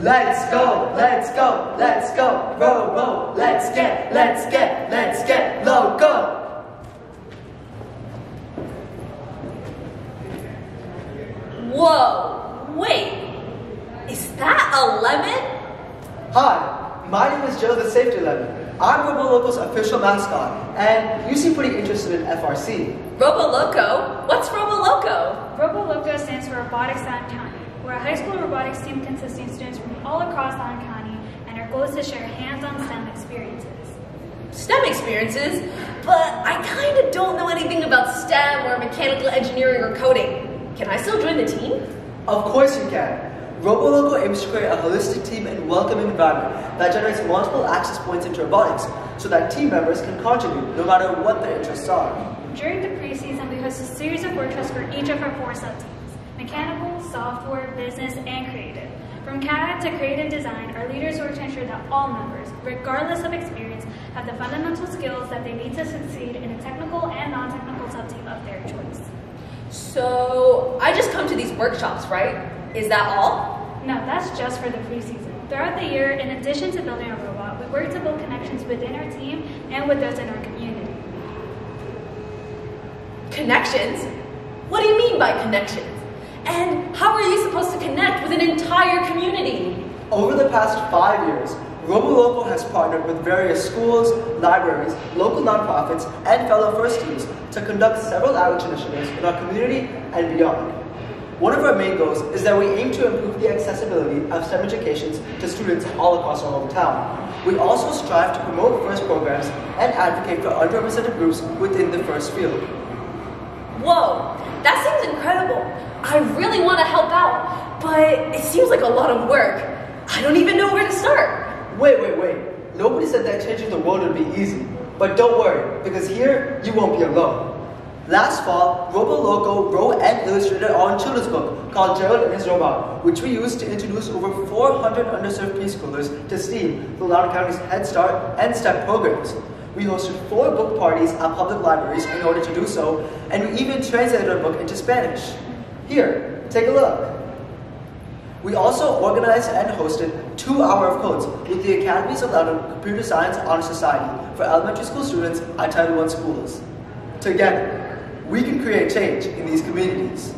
Let's go, let's go, let's go, row, row, let's get, let's get, let's get loco. Whoa, wait, is that a lemon? Hi, my name is Joe the Safety Lemon. I'm RoboLoco's official mascot, and you seem pretty interested in FRC. Roboloco? What's Roboloco? RoboLoco stands for Robotics Loudoun County. We're a high school robotics team consisting of students from all across Loudoun County, and our goal is to share hands-on STEM experiences. STEM experiences, but I kind of don't know anything about STEM or mechanical engineering or coding. Can I still join the team? Of course you can. RoboLoco aims to create a holistic team and welcoming environment that generates multiple access points into robotics so that team members can contribute no matter what their interests are. During the preseason, we host a series of workshops for each of our four sub-teams, mechanical, software, business, and creative. From CAD to creative design, our leaders work to ensure that all members, regardless of experience, have the fundamental skills that they need to succeed in a technical and non-technical sub-team of their choice. So, I just come to these workshops, right? Is that all? No, that's just for the preseason. Throughout the year, in addition to building a robot, we work to build connections within our team and with those in our community. Connections? What do you mean by connections? And how are you supposed to connect with an entire community? Over the past five years, RoboLoco has partnered with various schools, libraries, local nonprofits, and fellow First Teams to conduct several outreach initiatives in our community and beyond. One of our main goals is that we aim to improve the accessibility of STEM educations to students all across our hometown. We also strive to promote FIRST programs and advocate for underrepresented groups within the FIRST field. Whoa, that seems incredible. I really want to help out, but it seems like a lot of work. I don't even know where to start. Wait, wait, wait. Nobody said that changing the world would be easy. But don't worry, because here you won't be alone. Last fall, RoboLoco wrote and illustrated our children's book called Gerald and His Robot, which we used to introduce over 400 underserved preschoolers to STEAM, the Loudoun County's Head Start and STEP programs. We hosted four book parties at public libraries in order to do so, and we even translated our book into Spanish. Here, take a look. We also organized and hosted two Hour of Codes with the Academies of Loudoun Computer Science Honor Society for elementary school students at Title I schools. Together, we can create change in these communities.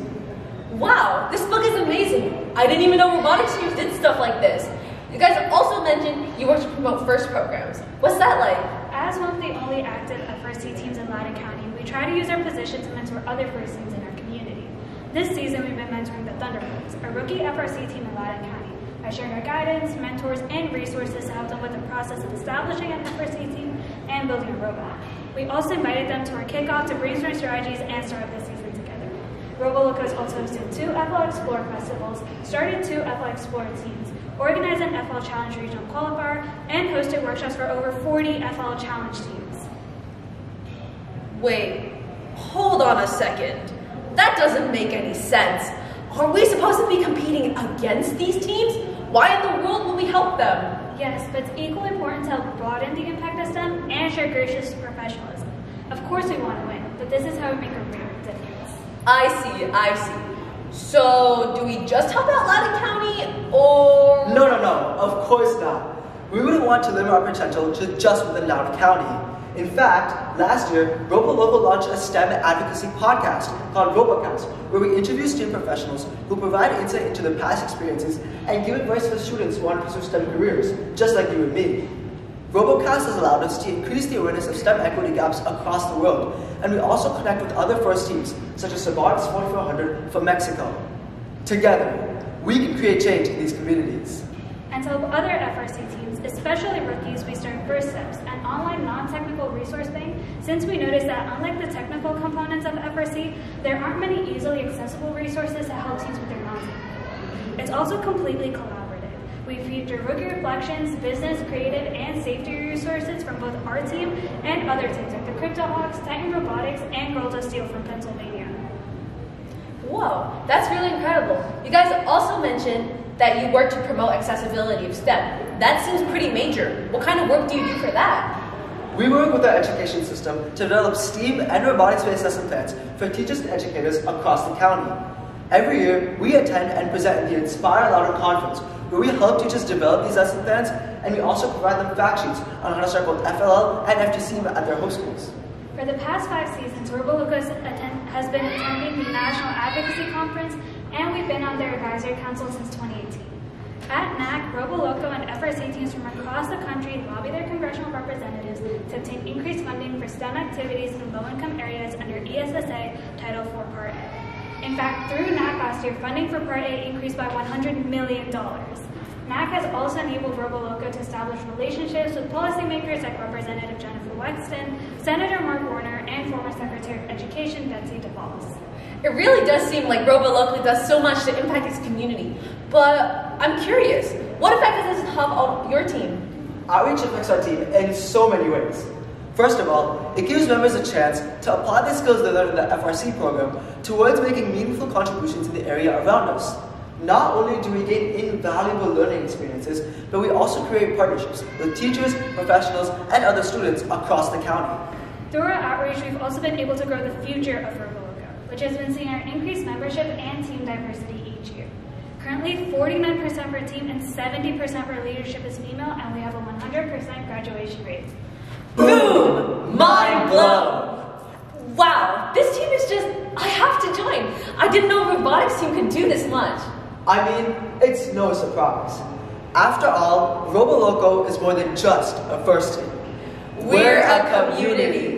Wow, this book is amazing. I didn't even know robotics teams did stuff like this. You guys also mentioned you work to promote FIRST programs. What's that like? As one of the only active FRC teams in Loudoun County, we try to use our position to mentor other FIRST teams in our community. This season, we've been mentoring the Thunderbolts, a rookie FRC team in Loudoun County, by sharing our guidance, mentors, and resources to help them with the process of establishing an FRC team and building a robot. We also invited them to our kickoff to brainstorm strategies and start up the season together. RoboLoco has also hosted two FLL Explorer festivals, started two FLL Explorer teams, organized an FLL Challenge regional qualifier, and hosted workshops for over 40 FLL Challenge teams. Wait, hold on a second. That doesn't make any sense. Are we supposed to be competing against these teams? Why in the world will we help them? Yes, but it's equally important to help broaden the impact of STEM and share gracious professionalism. Of course we want to win, but this is how we make a real difference. I see, I see. So, do we just help out Loudoun County, or... No, no, no, of course not. We wouldn't want to limit our potential to just within Loudoun County. In fact, last year, RoboLoco launched a STEM advocacy podcast called RoboCast, where we interview STEM professionals who provide insight into their past experiences and give advice for students who want to pursue STEM careers, just like you and me. RoboCast has allowed us to increase the awareness of STEM equity gaps across the world, and we also connect with other FIRST teams, such as Cerbotics 4400 from Mexico. Together, we can create change in these communities. And to help other FRC teams, especially rookies, we started First Steps, an online non-technical resource bank, since we noticed that unlike the technical components of FRC, there aren't many easily accessible resources to help teams with their non-technical. It's also completely collaborative. We feature rookie reflections, business, creative, and safety resources from both our team and other teams like the Crypto Hawks, Titan Robotics, and Girls of Steel from Pennsylvania. Whoa, that's really incredible. You guys also mentioned that you work to promote accessibility of STEM. That seems pretty major. What kind of work do you do for that? We work with our education system to develop STEAM and robotics-based lesson plans for teachers and educators across the county. Every year, we attend and present the Inspire Loudoun Conference, where we help teachers develop these lesson plans, and we also provide them fact sheets on how to start both FLL and FGC at their home schools. For the past five seasons, Roboloco has been attending the National Advocacy Conference, and we've been on their advisory council since 2018. At NAC, Roboloco and FRC teams from across the country lobby their congressional representatives to obtain increased funding for STEM activities in low-income areas under ESSA Title IV Part A. In fact, through NAC last year, funding for Part A increased by $100 million. NAC has also enabled Roboloco to establish relationships with policymakers like Representative Jennifer Wexton, Senator Mark Warner, and former Secretary of Education Betsy DeVos. It really does seem like Roboloco does so much to impact its community. But I'm curious, what effect does this have on your team? Outreach affects our team in so many ways. First of all, it gives members a chance to apply the skills they learned in the FRC program towards making meaningful contributions in the area around us. Not only do we gain invaluable learning experiences, but we also create partnerships with teachers, professionals, and other students across the county. Through our outreach, we've also been able to grow the future of Roboloco, which has been seeing our increased membership and team diversity each year. Currently, 49% for team and 70% for leadership is female, and we have a 100% graduation rate. Mind blown! Wow, this team is just, I have to join. I didn't know a robotics team could do this much. I mean, it's no surprise. After all, Roboloco is more than just a first team. We're a community.